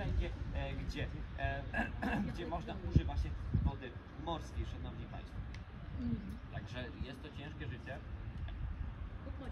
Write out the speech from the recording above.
wszędzie, e, gdzie, e, gdzie można używa się wody morskiej, szanowni państwo. Także jest to ciężkie życie. Guck mal,